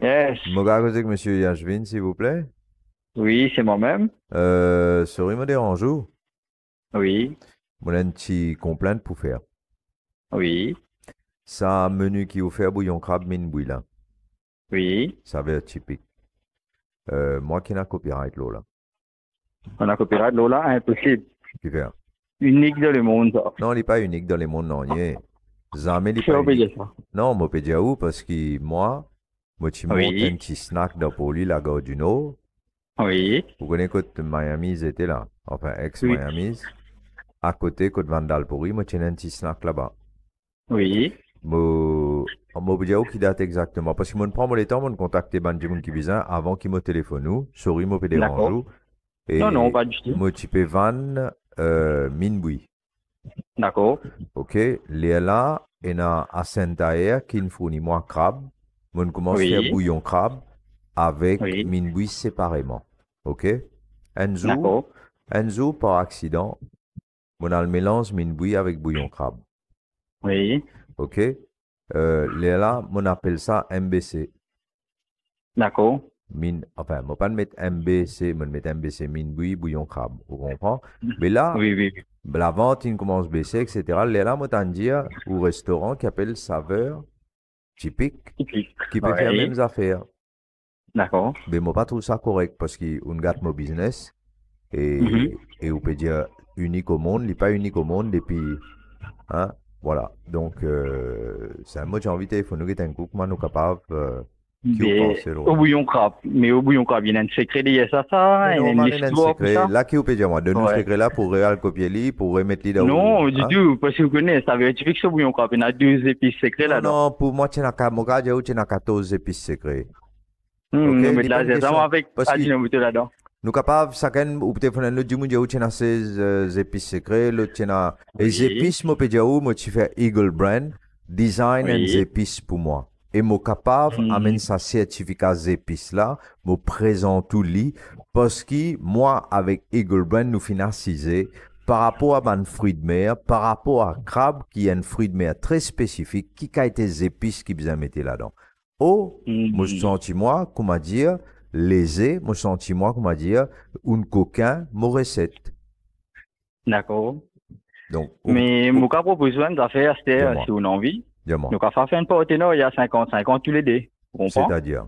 Yes. Moga avec monsieur Yashvin, s'il vous plaît? Oui, c'est moi-même. Euh, sorry, me dérange ou? Oui. Mon petite complainte pour faire. Oui. Ça, menu qui vous fait bouillon crabe mine bouille là. Oui. Ça va être typique. Euh, moi qui n'a copyright là, là. On a copyright Lola, impossible. Qui fait? Unique dans le monde, ça. Non, il n'est pas unique dans les mondes non, il est. Non, dire où parce que moi, moi, tu montes Oui. un petit snack dans pour lui, la gare du Nord. Oui. Vous connaissez que Miami était là. Enfin, ex-Miami. À côté, côté Vandal pourri, moi, j'ai un petit snack là-bas. Oui. Moi, peux dire où qui date exactement. Parce que moi, je prends le temps, moi, contacter qui vient avant qu'il me téléphone ou. Sorry, moi, peux déranger. Et Non, non, pas du tout. Moi, Van, euh. D'accord. OK? Léla, et a à Saint-Air qui nous fournit moi crabe. On commence Oui. à faire bouillon crabe avec Oui. Séparément. OK? Enzo. Enzo, par accident, on a le mélange avec bouillon crabe. Oui. OK? Euh, Léla, on appelle ça MBC. D'accord. Enfin, je ne pas mettre MBC, je mettre MBC Minboui, bouillon crabe. Vous comprenez? Mais là, Oui, oui. oui. la vente, il commence à baisser, etc. Là, moi, t'en dire au restaurant qui appelle saveur typique, Typique. qui peut Ouais. faire les mêmes affaires. D'accord. Mais moi, pas trouve ça correct parce qu'on gâte mon business et, Mhm. et on peut dire unique au monde, il n'est pas unique au monde et puis, hein, voilà. Donc, euh, c'est un mot, j'ai envie de téléphoner un coup, comment nous capables, euh, Mais là? au bouillon crabe. Mais au bouillon crabe, il y a un secret lié à ça. Mais Il y a non, une man, il y a un secret. Là, qui vous peut dire, moi, de nous secret là pour réal copier li, pour remettre li dans Non, hein? du tout. Parce que vous connaissez, ça veut dire typique ce bouillon crabe. Il y a deux épices secrets Non, là-dedans. non, pour moi, tu n'as qu'à, mon gars, j'ai tu n'as 14 épices secrets. Hum, mettons pas là, c'est ça avec que- là-dedans. Nous capables, chacun, ou peut-être autre du monde, tu as 16 euh, épices secrets, l'autre tu les épices, moi, peut dire moi, tu fais Eagle Brand, design and épices pour moi. Et moi, capable, Mhm. amène sa certificat épices là, me présente tout lit, parce que moi, avec Eagle Brand, nous financisons par rapport à un fruit de mer, par rapport à crabe, qui est un fruit de mer très spécifique, qui a été des épices qui vous mettez là-dedans. Oh, Hum, moi, je sens, moi, comment dire, lésé, moi, sens, moi, comment dire, un coquin, mon recette. D'accord. Donc, Mais mon cas proposition euh, Dis-moi. si on a envie, dis-moi, donc à faire une partenaire, il y a 50-50 tous les deux. Vous comprenez? c'est-à-dire,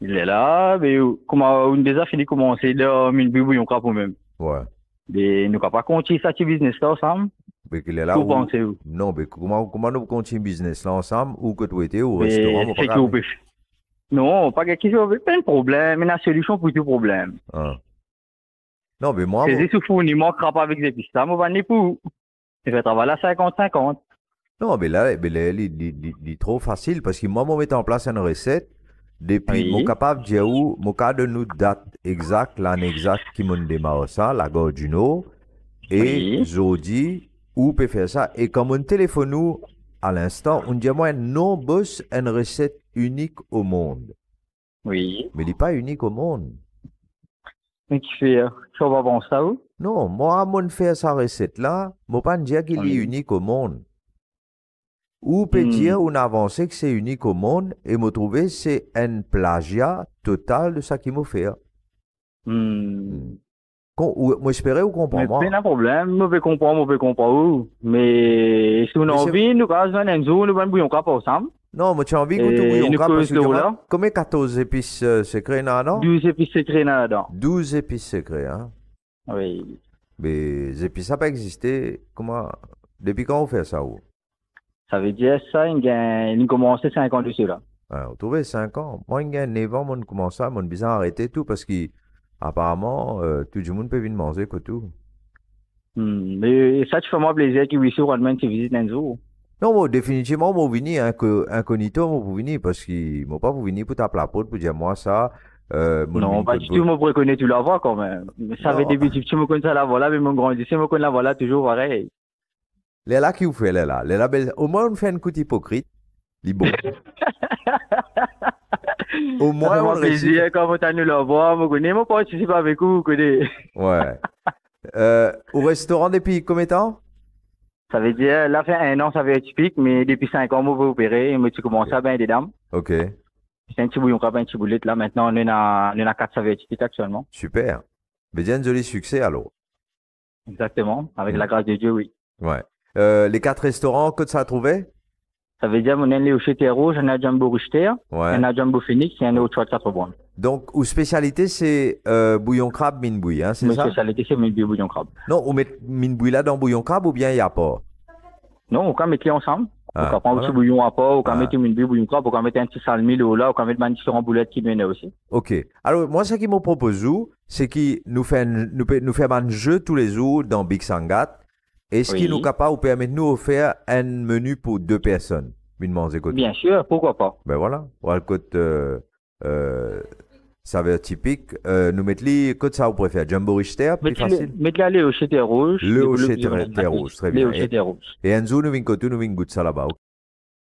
Il est là, mais comment, on déjà fini de commencer là, mille bouillon crabe pour même. ouais, Mais nous n'avons pas continué ce business là ensemble. mais qu'il est là Vous où, pensez-vous? non, mais comment, comment nous continuons business là ensemble, ou que tu étais au restaurant, c'est que vous Non, pas quelque chose, pas de problème, mais la solution pour tout problème. Hein. Non, mais moi, C'est sous il manque pas avec des. Ça, moi, va pour. Je vais travailler à 50-50. Non, mais là, mais là, il, il- il- il est trop facile, parce que moi, moi, mettre en place une recette, depuis, Oui. mon capable de dire où, cas de nous date exacte, l'année exacte qui m'a démarré ça, la gare du Nord, et Oui. jeudi, où peut faire ça, et comme on téléphone nous, à l'instant, on dit moi, non, boss, une recette unique au monde. Oui. Mais il n'est pas unique au monde. Mais qui fait, euh, ça va penser ça, où? Non, moi, mon faire sa recette là, moi pas dire qu'il Oui. est unique au monde. Ou peut Hmm. dire on avance que c'est unique au monde et me trouver c'est un plagiat total de ça qu'il m'a fait. Hmm. Ou- Moi j'espérais ou Mais comprends moi. pas de problème, je vais comprendre, je vais comprendre. Mais si on a Mais envie, nous, quand on a un jour, nous allons bouillon crabe ensemble. Non, moi tu as envie que tu bouillon nous cap parce que combien 14 épices euh, secrets là, non? 12 épices secrets là-dedans. 12 épices secrets, hein. Oui. Mais les épices ça n'a pas existé. Comment depuis quand on fait ça ou? Ça veut dire ça, il y a il commence 5 ans dessus, là. On trouvait 5 ans. Moi, il y a 9 ans, moi, on commence à, moi, on bizarre arrêter tout parce qu'apparemment, euh, tout le monde peut venir manger que tout. Hmm. Mais ça, tu fais moi plaisir que oui, sur Rodman, tu visites un jour. Non, moi, définitivement, moi, venir inco- incognito, moi, pour venir parce que moi, pas pour venir pour taper la pote pour dire moi ça. Euh, mon Non, pas du tout, moi, connais, tu la vois quand même. Ça fait petits, tu me connais ça la voilà, mais mon grandissait, me connais la voilà toujours pareil. Les là qui vous fait, les là. Les là, belle- Au moins, on fait un coup hypocrite. Les bon. Au Ça moins, fait on moi réussit. plaisir quand tu nous la voir, me connais, moi, participe avec vous, vous connaissez. Ouais. Euh, au restaurant depuis combien de temps? Ça veut dire, là, fait un an, ça fait typique, mais depuis cinq ans, je vais opérer, moi, tu commences à bien des dames. Ok, C'est un petit bouillon un petit boulette, là. Maintenant, on est à, on à quatre saveurs typiques actuellement. super. Mais bien joli succès alors. Exactement. Avec Mm. la grâce de Dieu, oui. Ouais. Euh, les quatre restaurants que ça a trouvé? Ça veut dire, on est allé au Chété Rouge, on a Jumbo Richter, Ouais. on a Jumbo Phoenix, et on est au Chouat 80. Donc, ou spécialité, c'est euh, bouillon crabe, mine bouille, hein, c'est ça? spécialité, c'est mes bouillon crabe. Non, on met mine bouille là dans bouillon crabe ou bien il n'y a pas? Non, on peut mettre les ensemble. Ah, on peut prendre un petit bouillon à part, on peut Ah. mettre une bouillon crabe, on peut mettre un petit salmi là, on peut mettre différentes boulettes qui viennent aussi. Ok. Alors, moi, ce qui me propose, c'est qu'il nous fait, un- nous, nous fait un jeu tous les jours dans Big Sangat. Et ce qui Oui. nous capable de permettre nous de faire un menu pour deux personnes? Bien sûr, pourquoi pas. Ben voilà. Voilà le côté, euh, euh, saveur typique. Euh, nous mettons les, côté ça, vous préférez Jumbo Richter, plus facile. mettez-le aller au Chété Rouge. Le au le- le- Rouge, très bien. au Chété Rouge. Et Enzo, nous venons côté, nous venons goûter ça là-bas.